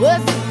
was